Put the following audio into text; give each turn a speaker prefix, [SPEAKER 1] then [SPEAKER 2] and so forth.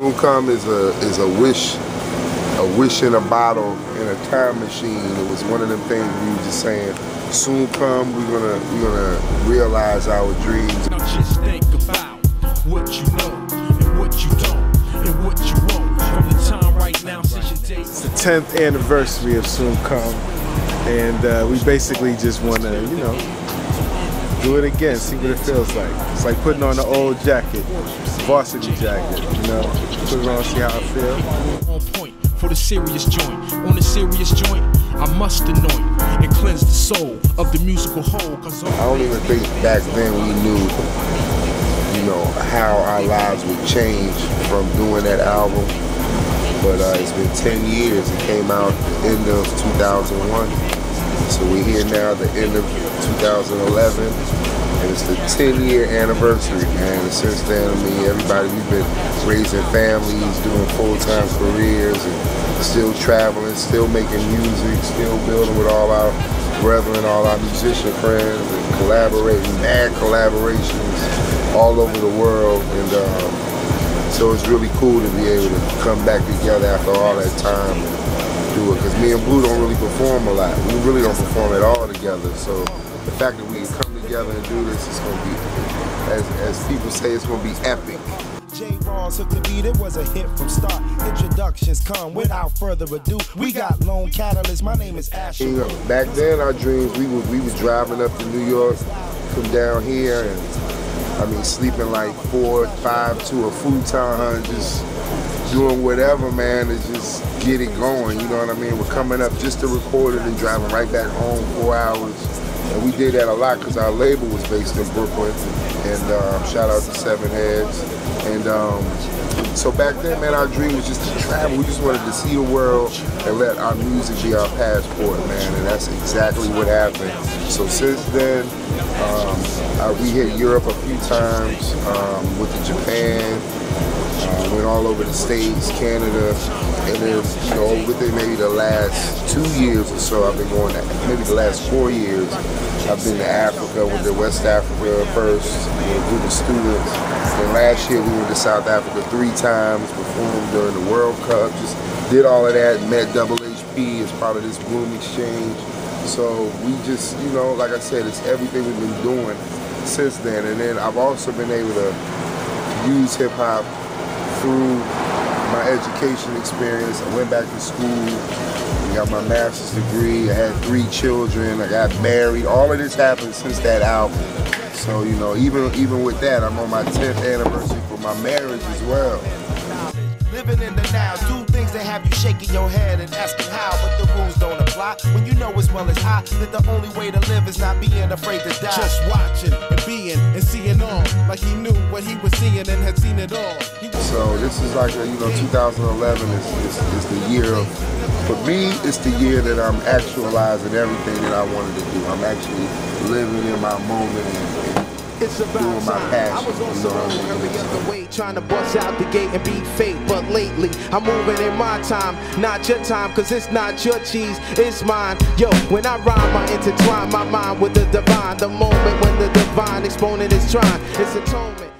[SPEAKER 1] Soon Come is a is a wish, a wish in a bottle in a time machine. It was one of them things we were just saying. Soon come, we're gonna we're gonna realize our dreams.
[SPEAKER 2] Now just think about what you know and what you don't and what you want from the time right now since your day.
[SPEAKER 3] It's the 10th anniversary of Soon Come, and uh, we basically just want to, you know, do it again, see what it feels like. It's like putting on an old jacket, varsity jacket, you know, put it on, see how it feels.
[SPEAKER 2] On point for the serious joint. On the serious joint, I must anoint and cleanse the soul of the musical whole. Cause
[SPEAKER 1] I don't even think back then we knew, you know, how our lives would change from doing that album. But uh, it's been 10 years. It came out the end of 2001. So we're here now, the end of 2011. And it's the 10 year anniversary, man. And since then, I mean, everybody, we've been raising families, doing full time careers, and still traveling, still making music, still building with all our brethren, all our musician friends, and collaborating, mad collaborations all over the world. And um, so it's really cool to be able to come back together after all that time and do it. Because me and Blue don't really perform a lot. We really don't perform at all together. So the fact that we come together and do this is going to be, as, as people say, it's going to be epic.
[SPEAKER 4] J. Rawls hooked the beat, it was a hit from start. Introductions come without further ado. We got Lone Catalyst, my name is Asher.
[SPEAKER 1] You know, back then, our dreams, we were, we were driving up to New York from down here, and I mean, sleeping like four, five to a futon, just doing whatever, man, to just get it going. You know what I mean? We're coming up just to record it and driving right back home four hours. And we did that a lot because our label was based in Brooklyn. And uh, shout out to Seven Heads. And um, so back then, man, our dream was just to travel. We just wanted to see the world and let our music be our passport, man. And that's exactly what happened. So since then, um, we hit Europe a few times um, with Japan. Uh, went all over the States, Canada, and then, you know, within maybe the last two years or so, I've been going, to, maybe the last four years, I've been to Africa, went to West Africa first, you know, with the students. And last year we went to South Africa three times, performed during the World Cup, just did all of that, met Double HP as part of this Bloom Exchange. So we just, you know, like I said, it's everything we've been doing since then. And then I've also been able to use hip hop through my education experience. I went back to school, got my master's degree, I had three children, I got married. All of this happened since that album. So, you know, even even with that, I'm on my 10th anniversary for my marriage as well.
[SPEAKER 4] Living in the now, do things that have you shaking your head and asking how, but the rules don't apply. When you know as well as I that the only way to live is not being afraid to die.
[SPEAKER 2] Just watching and being and seeing all like he knew what he was seeing and had seen it all.
[SPEAKER 1] So this is like, a, you know, 2011 is, is, is the year of, for me, it's the year that I'm actualizing everything that I wanted to do. I'm actually living in my moment and, and
[SPEAKER 4] It's about
[SPEAKER 1] my
[SPEAKER 4] time.
[SPEAKER 1] passion,
[SPEAKER 4] I was on some
[SPEAKER 1] know what I
[SPEAKER 4] road every other way, trying to bust out the gate and beat fate. But lately, I'm moving in my time, not your time, cause it's not your cheese, it's mine. Yo, when I rhyme, I intertwine my mind with the divine. The moment when the divine exponent is trying, it's atonement.